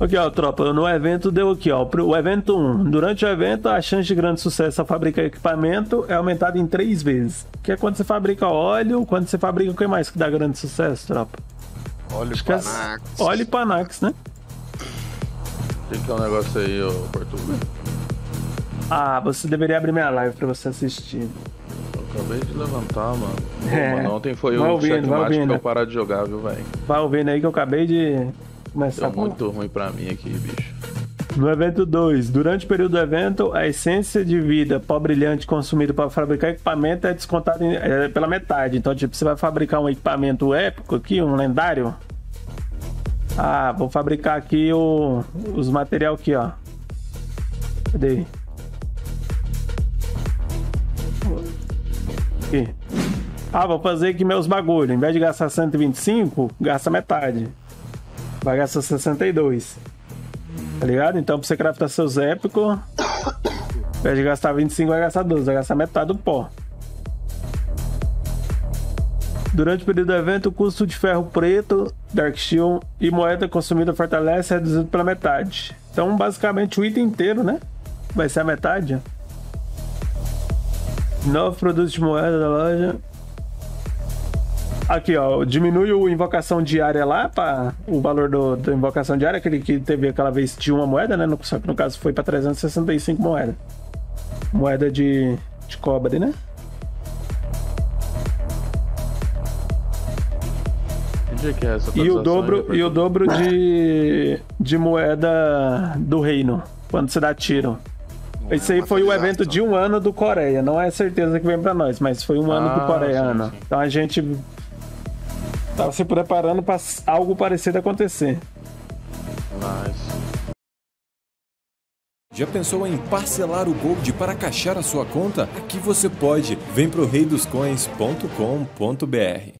Aqui, ó, tropa, no evento deu aqui, ó. O evento 1. Durante o evento, a chance de grande sucesso a fabricar equipamento é aumentada em três vezes. Que é quando você fabrica óleo, quando você fabrica o que mais que dá grande sucesso, tropa? Óleo Acho que é Panax. óleo e Panax, né? O que, que é o negócio aí, ô Portugal? Ah, você deveria abrir minha live pra você assistir. Eu acabei de levantar, mano. Pô, É. mano, ontem foi Vai o ouvindo, checkmate pra ouvindo. eu parar de jogar, viu, velho? Vai ouvindo aí que eu acabei de começar Deu muito ruim pra mim aqui, bicho. No evento 2, durante o período do evento, a essência de vida pó brilhante consumida para fabricar equipamento é descontada em- é, pela metade. Então, tipo, você vai fabricar um equipamento épico aqui, um lendário. Ah, vou fabricar aqui o, os material aqui, ó. Cadê? Aqui. Ah, vou fazer aqui meus bagulho. Em vez de gastar 125, gasta metade. Vai gastar 62. Tá ligado? Então, pra você craftar seus épicos, ao invés de gastar 25, vai gastar 12, vai gastar metade do pó. Durante o período do evento, o custo de ferro preto, Dark Shield e moeda consumida fortalece é reduzido pela metade. Então, basicamente, o item inteiro, né? Vai ser a metade. Novos produtos de moeda da loja. Aqui, ó, diminui o invocação diária lá para o valor do, da invocação diária, aquele que teve aquela vez de uma moeda, né? No- Só que no caso foi para 365 moedas. Moeda de, de cobre, né? É E o dobro, aí, e o dobro de, de moeda do reino, quando você dá tiro. Esse aí foi o evento de um ano do Coreia. Não é certeza que vem pra nós, mas foi um ano Ah, do coreano. sim, sim. Então a gente tava se preparando para algo parecido acontecer. Nice. Já pensou em parcelar o Gold para caixar a sua conta? Aqui você pode. Vem pro reidoscoins.com.br.